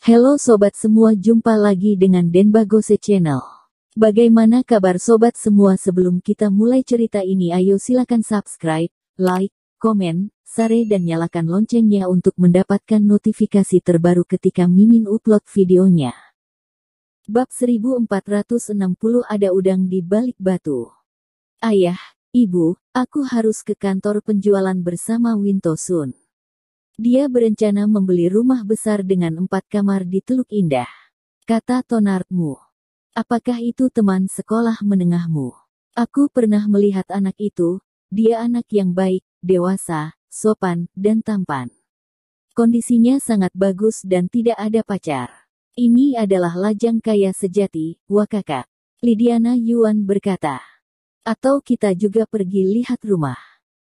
Halo sobat semua jumpa lagi dengan Denbagose Channel. Bagaimana kabar sobat semua sebelum kita mulai cerita ini ayo silakan subscribe, like, komen, share dan nyalakan loncengnya untuk mendapatkan notifikasi terbaru ketika Mimin upload videonya. Bab 1460 ada udang di balik batu. Ayah, ibu, aku harus ke kantor penjualan bersama Winto Sun. Dia berencana membeli rumah besar dengan empat kamar di Teluk Indah. Kata Tonartmu. Apakah itu teman sekolah menengahmu? Aku pernah melihat anak itu, dia anak yang baik, dewasa, sopan, dan tampan. Kondisinya sangat bagus dan tidak ada pacar. Ini adalah lajang kaya sejati, wakakak. Lidiana Yuan berkata. Atau kita juga pergi lihat rumah.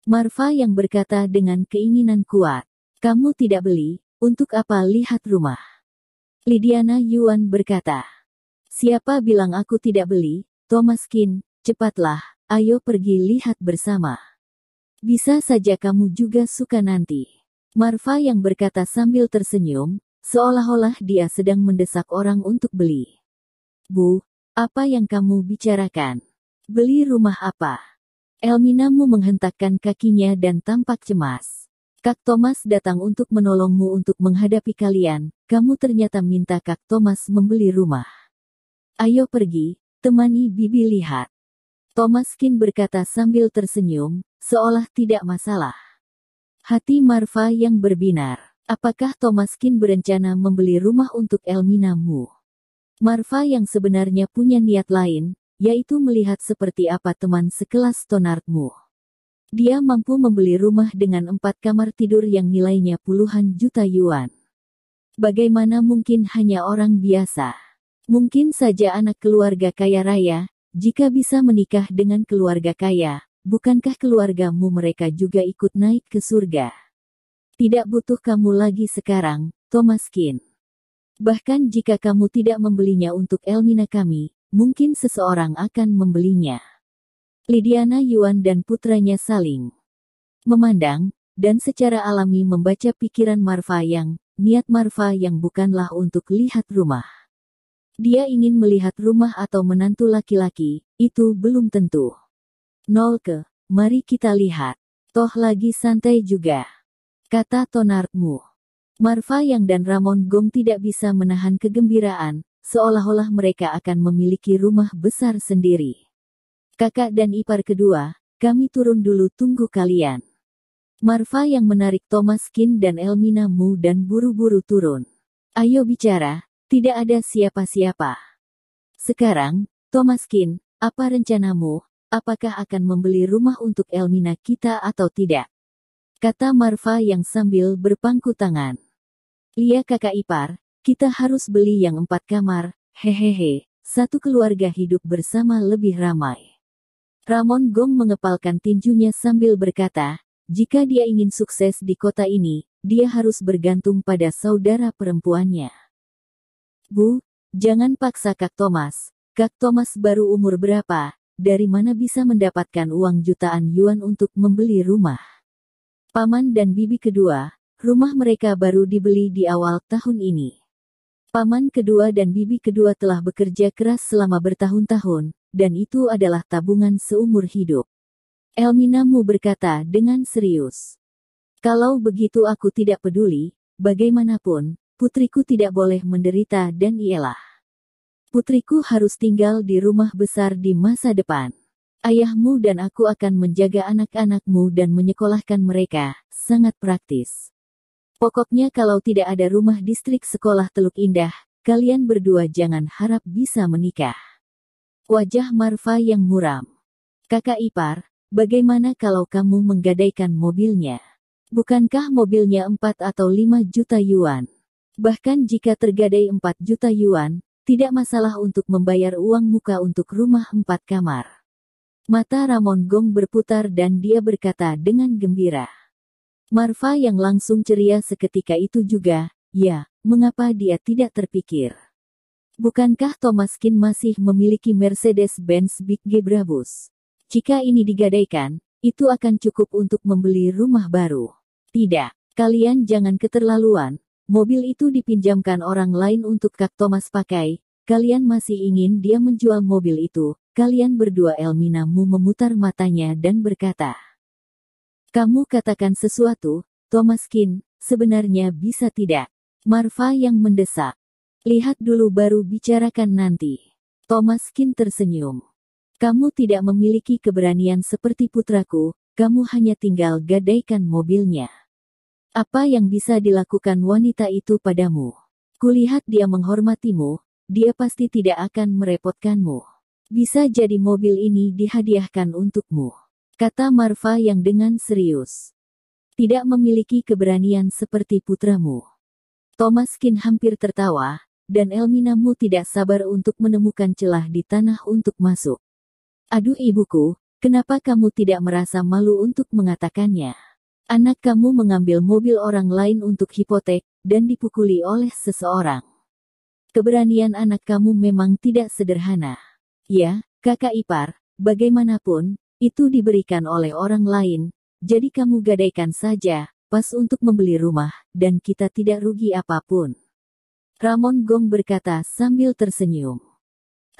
Marfa yang berkata dengan keinginan kuat. Kamu tidak beli, untuk apa lihat rumah? Lidiana Yuan berkata. Siapa bilang aku tidak beli? Thomas Kin, cepatlah, ayo pergi lihat bersama. Bisa saja kamu juga suka nanti. Marfa yang berkata sambil tersenyum, seolah-olah dia sedang mendesak orang untuk beli. Bu, apa yang kamu bicarakan? Beli rumah apa? Elminamu menghentakkan kakinya dan tampak cemas. Kak Thomas datang untuk menolongmu untuk menghadapi kalian, kamu ternyata minta Kak Thomas membeli rumah. Ayo pergi, temani Bibi lihat. Thomas Kin berkata sambil tersenyum, seolah tidak masalah. Hati Marva yang berbinar. Apakah Thomas Kin berencana membeli rumah untuk Elmina Mu? Marva yang sebenarnya punya niat lain, yaitu melihat seperti apa teman sekelas Tonartmu. Dia mampu membeli rumah dengan empat kamar tidur yang nilainya puluhan juta yuan. Bagaimana mungkin hanya orang biasa? Mungkin saja anak keluarga kaya raya, jika bisa menikah dengan keluarga kaya, bukankah keluargamu mereka juga ikut naik ke surga? Tidak butuh kamu lagi sekarang, Thomas Kin. Bahkan jika kamu tidak membelinya untuk Elmina kami, mungkin seseorang akan membelinya. Lidiana Yuan dan putranya saling memandang, dan secara alami membaca pikiran Marfa yang, niat Marfa yang bukanlah untuk lihat rumah. Dia ingin melihat rumah atau menantu laki-laki, itu belum tentu. Nol ke, mari kita lihat. Toh lagi santai juga. Kata Tonartmu. Marfa yang dan Ramon Gong tidak bisa menahan kegembiraan, seolah-olah mereka akan memiliki rumah besar sendiri. Kakak dan ipar kedua, kami turun dulu tunggu kalian. Marva yang menarik Thomas Kin dan Elmina Mu dan buru-buru turun. Ayo bicara, tidak ada siapa-siapa. Sekarang, Thomas Kin, apa rencanamu? Apakah akan membeli rumah untuk Elmina kita atau tidak? Kata Marva yang sambil berpangku tangan. Lia kakak ipar, kita harus beli yang empat kamar, hehehe, satu keluarga hidup bersama lebih ramai. Ramon Gong mengepalkan tinjunya sambil berkata, jika dia ingin sukses di kota ini, dia harus bergantung pada saudara perempuannya. Bu, jangan paksa Kak Thomas. Kak Thomas baru umur berapa, dari mana bisa mendapatkan uang jutaan yuan untuk membeli rumah? Paman dan bibi kedua, rumah mereka baru dibeli di awal tahun ini. Paman kedua dan bibi kedua telah bekerja keras selama bertahun-tahun, dan itu adalah tabungan seumur hidup. Elmina Mu berkata dengan serius. Kalau begitu aku tidak peduli, bagaimanapun, putriku tidak boleh menderita dan ialah. Putriku harus tinggal di rumah besar di masa depan. Ayahmu dan aku akan menjaga anak-anakmu dan menyekolahkan mereka, sangat praktis. Pokoknya kalau tidak ada rumah distrik sekolah Teluk Indah, kalian berdua jangan harap bisa menikah. Wajah Marfa yang muram. Kakak ipar, bagaimana kalau kamu menggadaikan mobilnya? Bukankah mobilnya 4 atau 5 juta yuan? Bahkan jika tergadai 4 juta yuan, tidak masalah untuk membayar uang muka untuk rumah 4 kamar. Mata Ramon Gong berputar dan dia berkata dengan gembira. Marfa yang langsung ceria seketika itu juga, ya, mengapa dia tidak terpikir? Bukankah Thomas Kin masih memiliki Mercedes-Benz Big G Brabus? Jika ini digadaikan, itu akan cukup untuk membeli rumah baru. Tidak, kalian jangan keterlaluan. Mobil itu dipinjamkan orang lain untuk Kak Thomas pakai. Kalian masih ingin dia menjual mobil itu. Kalian berdua Elmina Mu memutar matanya dan berkata. Kamu katakan sesuatu, Thomas Kin, sebenarnya bisa tidak. Marva yang mendesak. Lihat dulu baru bicarakan nanti. Thomas Kin tersenyum. Kamu tidak memiliki keberanian seperti putraku, kamu hanya tinggal gadaikan mobilnya. Apa yang bisa dilakukan wanita itu padamu? Kulihat dia menghormatimu, dia pasti tidak akan merepotkanmu. Bisa jadi mobil ini dihadiahkan untukmu. Kata Marva yang dengan serius. Tidak memiliki keberanian seperti putramu. Thomas Kin hampir tertawa, dan Elmina Mu tidak sabar untuk menemukan celah di tanah untuk masuk. Aduh ibuku, kenapa kamu tidak merasa malu untuk mengatakannya? Anak kamu mengambil mobil orang lain untuk hipotek, dan dipukuli oleh seseorang. Keberanian anak kamu memang tidak sederhana. Ya, kakak ipar, bagaimanapun, itu diberikan oleh orang lain, jadi kamu gadaikan saja, pas untuk membeli rumah, dan kita tidak rugi apa pun. Ramon Gong berkata sambil tersenyum.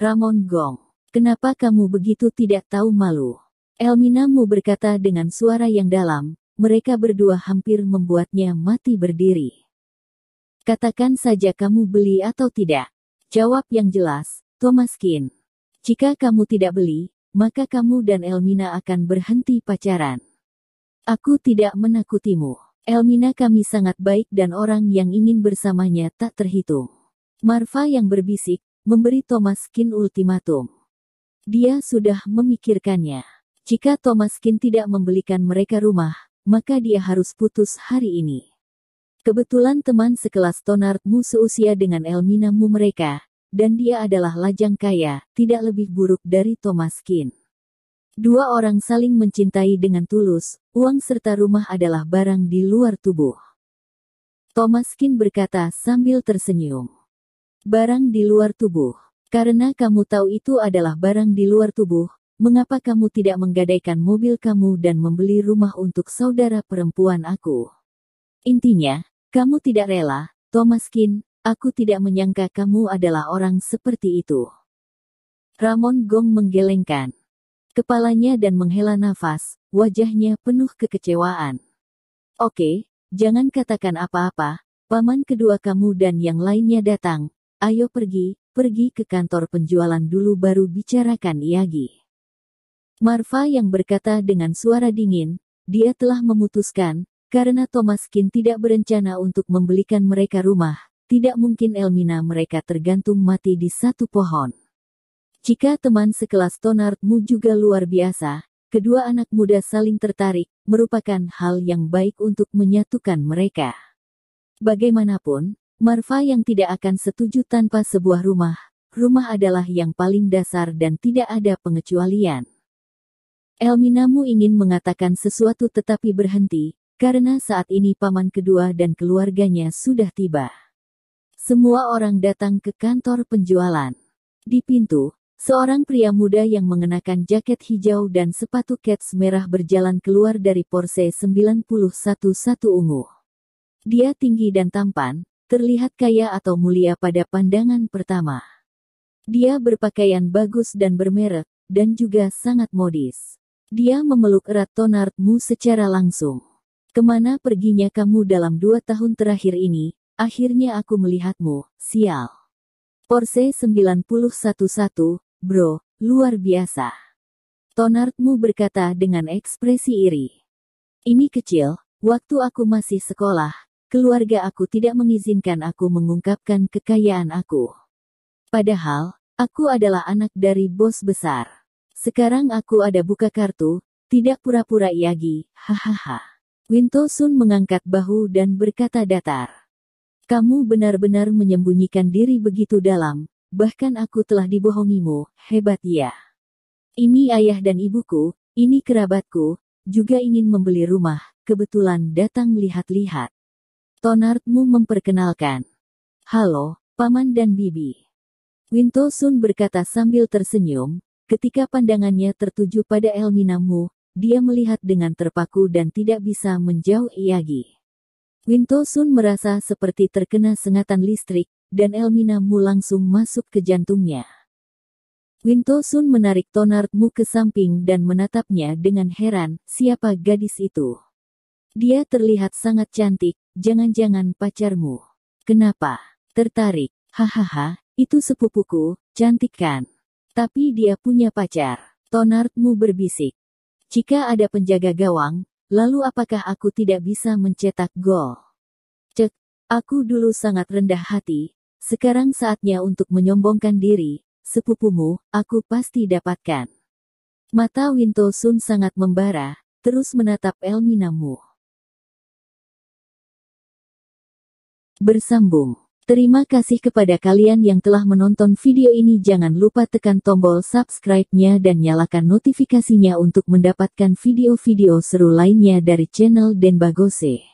Ramon Gong, kenapa kamu begitu tidak tahu malu? Elmina Mu berkata dengan suara yang dalam, mereka berdua hampir membuatnya mati berdiri. Katakan saja kamu beli atau tidak. Jawab yang jelas, Thomas Kin. Jika kamu tidak beli, maka kamu dan Elmina akan berhenti pacaran. Aku tidak menakutimu. Elmina kami sangat baik dan orang yang ingin bersamanya tak terhitung. Marva yang berbisik, memberi Thomas Kin ultimatum. Dia sudah memikirkannya. Jika Thomas Kin tidak membelikan mereka rumah, maka dia harus putus hari ini. Kebetulan teman sekelas Tonard Mu seusia dengan Elmina Mu mereka, dan dia adalah lajang kaya, tidak lebih buruk dari Thomas Kin. Dua orang saling mencintai dengan tulus, uang serta rumah adalah barang di luar tubuh. Thomas Kin berkata sambil tersenyum. Barang di luar tubuh. Karena kamu tahu itu adalah barang di luar tubuh, mengapa kamu tidak menggadaikan mobil kamu dan membeli rumah untuk saudara perempuan aku? Intinya, kamu tidak rela, Thomas Kin, aku tidak menyangka kamu adalah orang seperti itu. Ramon Gong menggelengkan kepalanya dan menghela nafas, wajahnya penuh kekecewaan. Oke, jangan katakan apa-apa, paman kedua kamu dan yang lainnya datang, ayo pergi, pergi ke kantor penjualan dulu baru bicarakan Iagi. Marva yang berkata dengan suara dingin, dia telah memutuskan, karena Thomas Kin tidak berencana untuk membelikan mereka rumah, tidak mungkin Elmina mereka tergantung mati di satu pohon. Jika teman sekelas Tonardmu juga luar biasa, kedua anak muda saling tertarik, merupakan hal yang baik untuk menyatukan mereka. Bagaimanapun, Marva yang tidak akan setuju tanpa sebuah rumah, rumah adalah yang paling dasar dan tidak ada pengecualian. Elminamu ingin mengatakan sesuatu tetapi berhenti, karena saat ini paman kedua dan keluarganya sudah tiba. Semua orang datang ke kantor penjualan. Di pintu, seorang pria muda yang mengenakan jaket hijau dan sepatu kets merah berjalan keluar dari Porsche 911 ungu. Dia tinggi dan tampan, terlihat kaya atau mulia pada pandangan pertama. Dia berpakaian bagus dan bermerek, dan juga sangat modis. Dia memeluk erat Tonardmu secara langsung. Ke mana perginya kamu dalam dua tahun terakhir ini? Akhirnya aku melihatmu, sial. Porsche 911, bro, luar biasa. Tonardmu berkata dengan ekspresi iri. Ini kecil, waktu aku masih sekolah, keluarga aku tidak mengizinkan aku mengungkapkan kekayaan aku. Padahal, aku adalah anak dari bos besar. Sekarang aku ada buka kartu, tidak pura-pura iagi, hahaha. Winto Sun mengangkat bahu dan berkata datar. Kamu benar-benar menyembunyikan diri begitu dalam, bahkan aku telah dibohongimu, hebat ya. Ini ayah dan ibuku, ini kerabatku, juga ingin membeli rumah, kebetulan datang lihat-lihat. Tonardmu memperkenalkan. Halo, Paman dan Bibi. Winto Sun berkata sambil tersenyum, ketika pandangannya tertuju pada Elminamu, dia melihat dengan terpaku dan tidak bisa menjauh Iyagi. Winto Sun merasa seperti terkena sengatan listrik, dan Elmina Mu langsung masuk ke jantungnya. Winto Sun menarik Tonard Mu ke samping dan menatapnya dengan heran, siapa gadis itu? Dia terlihat sangat cantik, jangan-jangan pacarmu. Kenapa? Tertarik. Hahaha, itu sepupuku, cantik kan? Tapi dia punya pacar. Tonardmu berbisik. Jika ada penjaga gawang, lalu apakah aku tidak bisa mencetak gol? Cek, aku dulu sangat rendah hati, sekarang saatnya untuk menyombongkan diri, sepupumu, aku pasti dapatkan. Mata Winto Sun sangat membara, terus menatap Elminamu. Bersambung Terima kasih kepada kalian yang telah menonton video ini jangan lupa tekan tombol subscribe-nya dan nyalakan notifikasinya untuk mendapatkan video-video seru lainnya dari channel Denbagose.